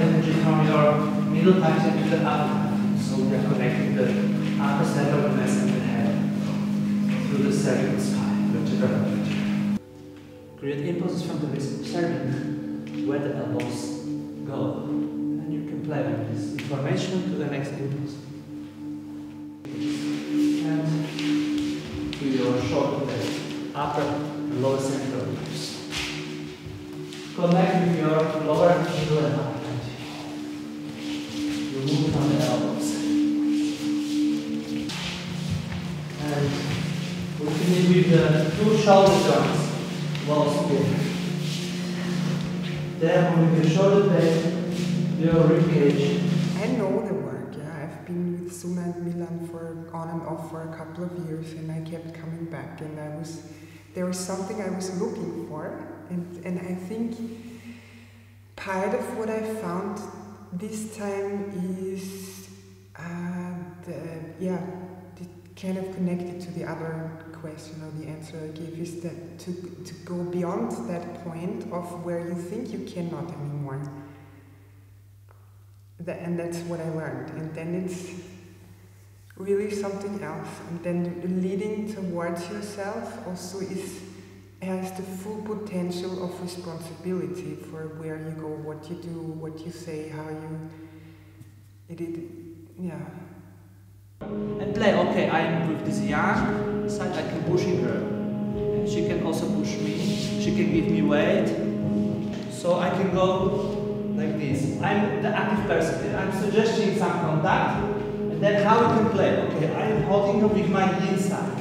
energy from your middle dantian to the upper. So we are connecting the upper center of the mass and the head through the cervical spine, vertebra vertebra. Create impulses from the wrist, observing where the elbows go. And you can play with this information to the next impulse. And to your shoulder upper and lower wrist. Connect with your lower, middle, and upper your. I know the work, yeah. I've been with Zuna and Milan for on and off for a couple of years and I kept coming back and I was there was something I was looking for and, and I think part of what I found this time is uh, the, yeah, the kind of connected to the other question or the answer I gave is that to, to go beyond that point of where you think you cannot anymore. And that's what I learned. And then it's really something else. And then leading towards yourself also is has the full potential of responsibility for where you go, what you do, what you say, how you. It, it yeah. And play, okay, I am with this yang side, I can pushing her. And she can also push me. She can give me weight. So I can go like this. I'm the active person. I'm suggesting some contact. And then how we can play. Okay, I am holding her with my inside.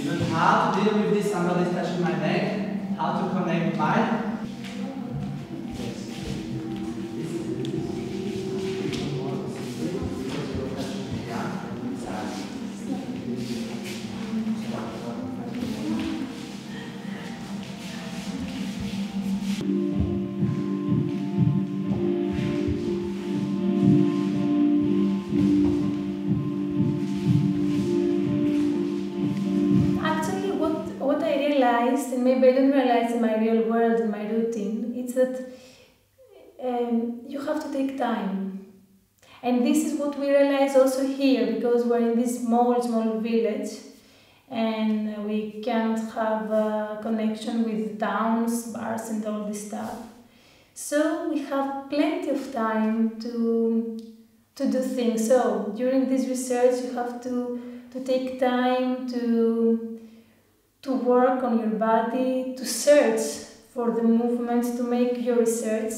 How to deal with this, somebody touching my neck, how to connect my it's that um, you have to take time. And this is what we realize also here, because we're in this small, small village, and we can't have a connection with towns, bars, and all this stuff. So we have plenty of time to to do things. So during this research, you have to to take time to to work on your body, to search for the movements, to make your research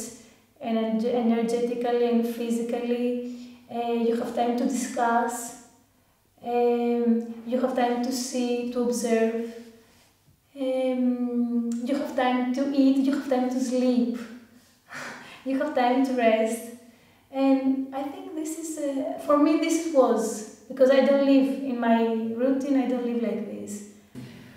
and energetically and physically. Uh, you have time to discuss. Um, you have time to see, to observe. Um, you have time to eat. You have time to sleep. you have time to rest. And I think this is, uh, for me, this was because I don't live in my routine, I don't live like this.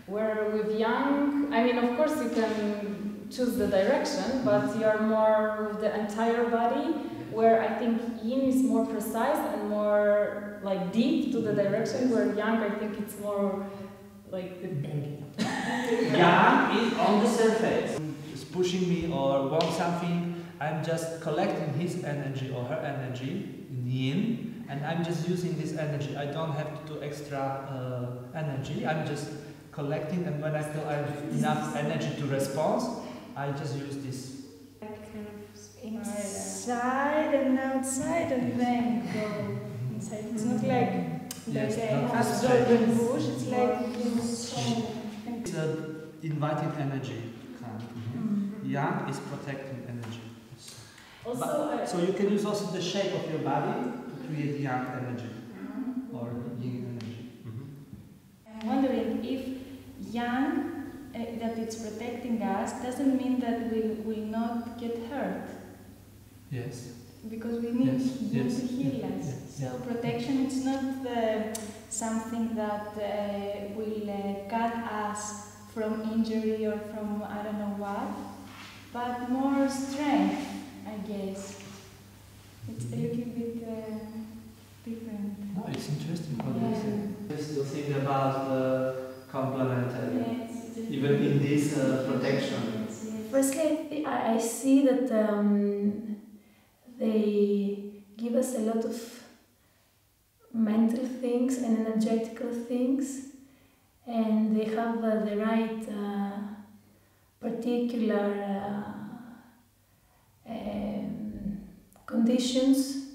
Where with yang, I mean, of course, you can choose the direction, but you're more with the entire body. Where I think yin is more precise and more like deep to the direction, where yang, I think it's more like the banging. Yang is on the surface. Is pushing me or want something. I'm just collecting his energy or her energy in yin, and I'm just using this energy. I don't have to do extra uh, energy. I'm just collecting, and when I feel I have enough energy to respond, I just use this. inside and outside and then go inside. It's not like Yes, like not a absorb straight. and push. It's like It's a inviting energy. kind. Mm-hmm. Yang is protecting energy. Also, But- so you can use also the shape of your body to create yang energy or yin energy. I'm wondering if yang uh, that it's protecting us doesn't mean that we will not get hurt Yes. because we need Yes, yin yes, to heal yeah, us. yeah, So protection is not uh, something that uh, will uh, cut us from injury or from I don't know what, but more strength. I I guess. It's a little bit uh, different. No, it's interesting what Yeah. you say. Just to think about the complementary, Yes, it's even in this uh, protection. Firstly, I I see that um, they give us a lot of mental things and energetical things, and they have uh, the right uh, particular uh, um, conditions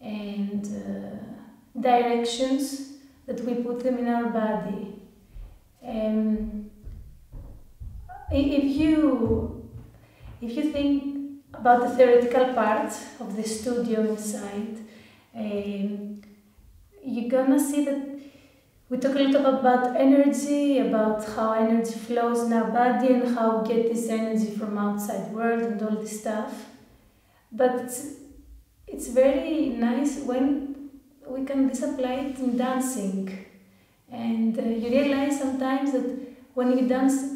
and uh, directions that we put them in our body. Um, if you if you think about the theoretical part of the studio inside, um, you're gonna see that we talk a lot about energy, about how energy flows in our body and how we get this energy from outside world and all this stuff. But it's, it's very nice when we can disapply it in dancing. And uh, you realize sometimes that when you dance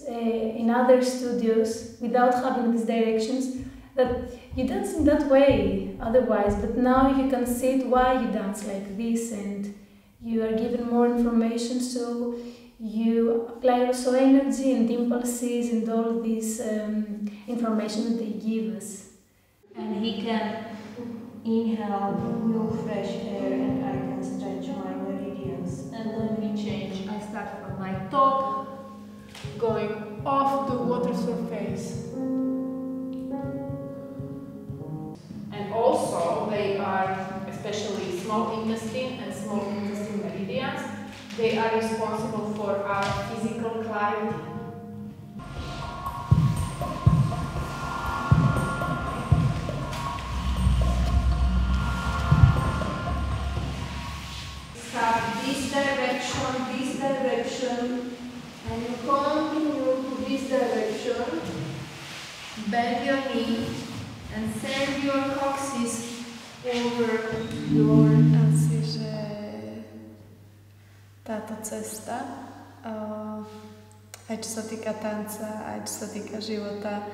in other studios without having these directions that you dance in that way otherwise but now you can see it why you dance like this and you are given more information so you apply also energy and impulses and all this um, information that they give us And he can inhale new fresh air and I can stretch my meridians. And then we change. I start from my top. Going off the water surface. And also, they are, especially small intestine and small intestine meridians, they are responsible for our physical clarity. Bend your knee and send your coccyx over your Asi, že táto cesta, aj čo sa týka tanca, aj čo sa týka života,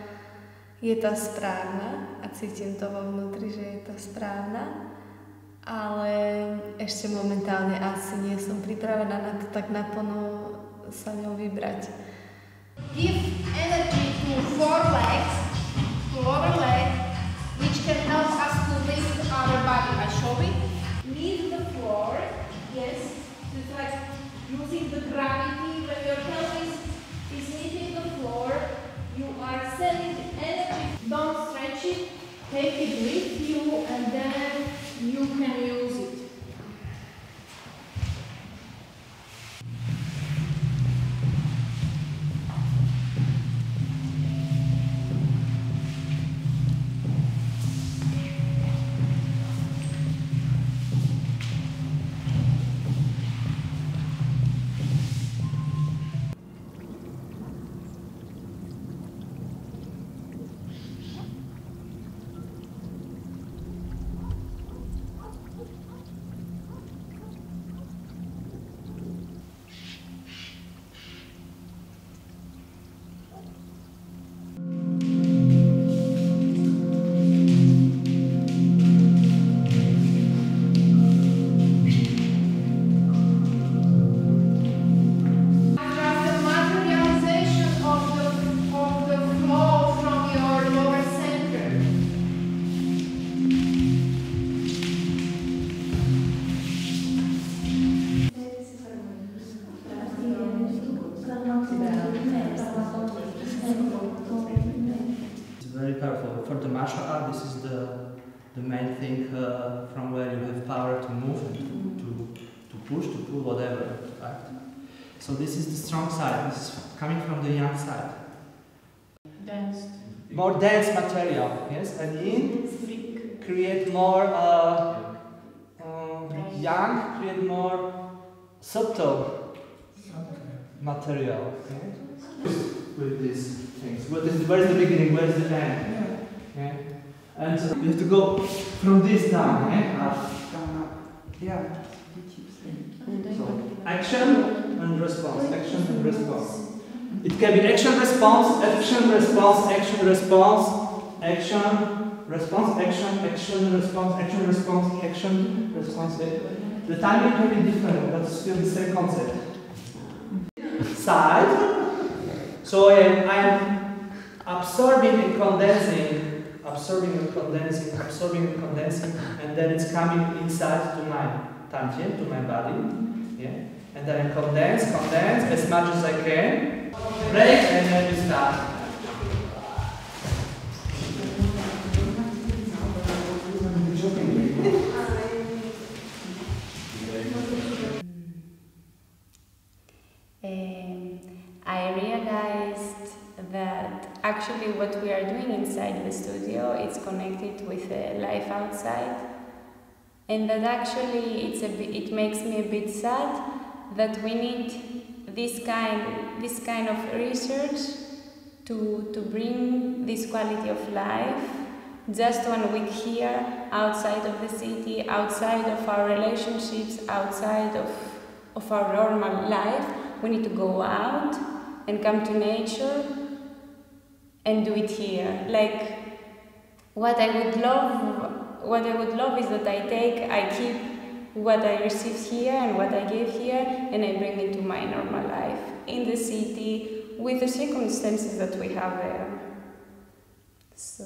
je tá správna a cítim to vo vnútri, že je tá správna, ale ešte momentálne asi nie som pripravená na to tak naplno sa ňou vybrať. Give energy to four legs, leg, which can help us to lift our body. I show it. Leave the floor. Yes. It's like using the gravity when your pelvis is hitting the floor. You are sending energy. Don't stretch it. Take it with you, powerful. Martial art, this is the, the main thing uh, from where you have power to move and to, to, to push, to pull, whatever. Right? So this is the strong side. This is coming from the yang side. Dance. More dense material, yes, and in create more uh, um, yang, create more subtle material. Okay? With these things. What is, where is the beginning? Where is the end? Okay? And so you have to go from this down, eh? up. Yeah, he keeps saying. So action and response, action and response. It can be action response, action response, action response, action response, action, action, response, action, response, action, response. The timing can be different, but still the same concept. Side. So I am, I am absorbing and condensing, absorbing and condensing, absorbing and condensing, and then it's coming inside to my tantien, to my body. Yeah. And then I condense, condense as much as I can. Break and then we start. Outside, and that actually it's a it makes me a bit sad that we need this kind this kind of research to to bring this quality of life. Just one week here outside of the city outside of our relationships outside of of our normal life. We need to go out and come to nature and do it here. Like what I would love what I would love is that I take I keep what I received here and what I gave here and I bring it to my normal life in the city with the circumstances that we have there. So.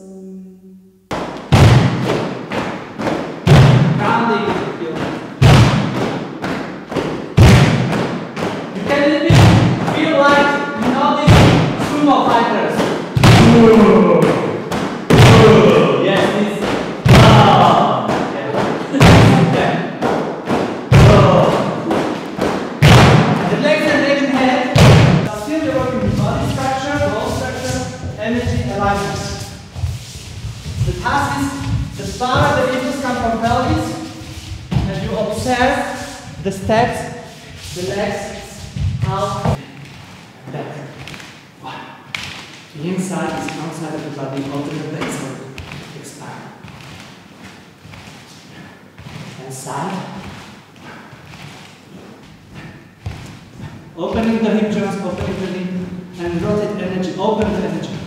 The inside is outside of the body, legs or expand. And side. Opening the hip joints, opening the knee, and rotate energy, open the energy.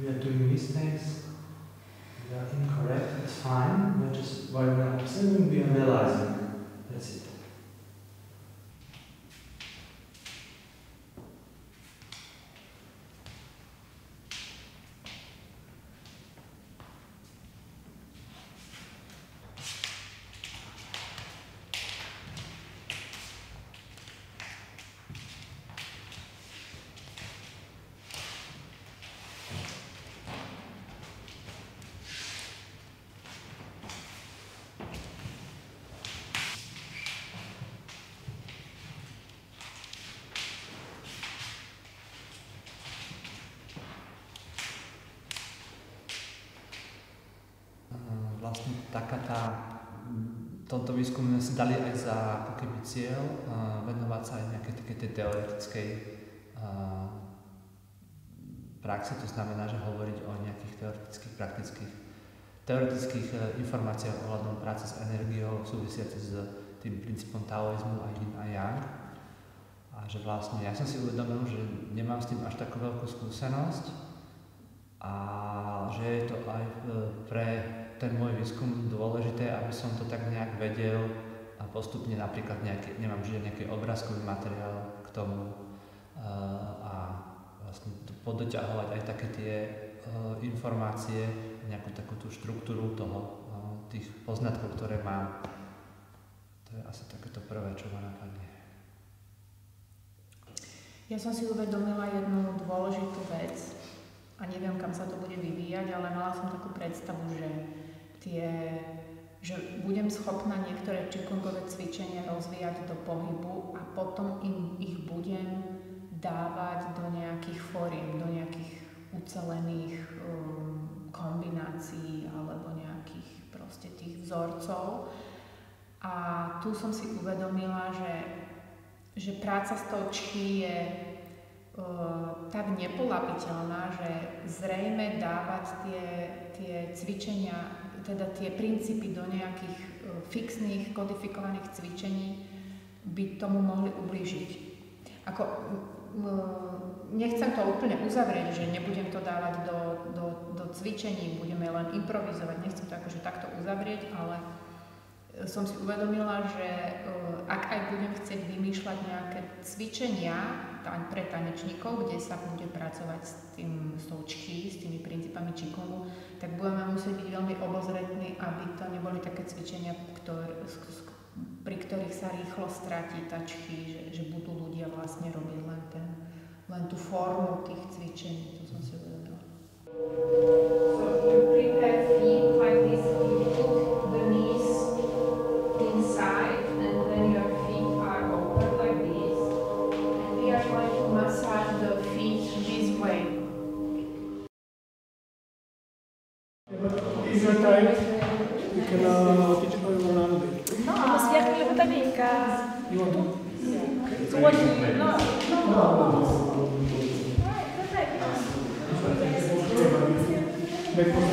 We are doing mistakes. Taká tá, v tomto výskume sme si dali aj za ako keby cieľ eh, venovať sa aj nejakej takej tej teoretickej eh, praxi, to znamená, že hovoriť o nejakých teoretických, praktických, teoretických eh, informáciách ohľadom práce s energiou súvisiace s tým princípom taoizmu a yin a yang. A že vlastne ja som si uvedomil, že nemám s tým až takú veľkú skúsenosť a že je to aj e, pre ten môj výskum dôležité, aby som to tak nejak vedel a postupne napríklad nejaký, nemám žiadny nejaký obrázkový materiál k tomu e, a vlastne podoťahovať aj také tie e, informácie, nejakú takú tú štruktúru toho tých poznatkov, ktoré mám. To je asi takéto prvé, čo ma napadne. Ja som si uvedomila jednu dôležitú vec a neviem, kam sa to bude vyvíjať, ale mala som takú predstavu, že tie že budem schopná niektoré čikungové cvičenia rozvíjať do pohybu a potom im ich budem dávať do nejakých fóriem, do nejakých ucelených um, kombinácií alebo nejakých proste tých vzorcov. A tu som si uvedomila, že, že práca s tou čí je tak nepolapiteľná, že zrejme dávať tie, tie cvičenia teda tie princípy do nejakých e, fixných, kodifikovaných cvičení by tomu mohli ublížiť. Ako, nechcem to úplne uzavrieť, že nebudem to dávať do, do, do cvičení, budeme len improvizovať, nechcem to akože takto uzavrieť, ale som si uvedomila, že e, ak aj budem chcieť vymýšľať nejaké cvičenia pre tanečníkov, kde sa bude pracovať s, tým, s s tými princípami čikongu, tak budeme musieť byť veľmi obozretní, aby to neboli také cvičenia, ktoré, pri ktorých sa rýchlo stratí tá čchy, že, že budú ľudia vlastne robiť len, ten, len tú formu tých cvičení. To som si uvedomila. What you.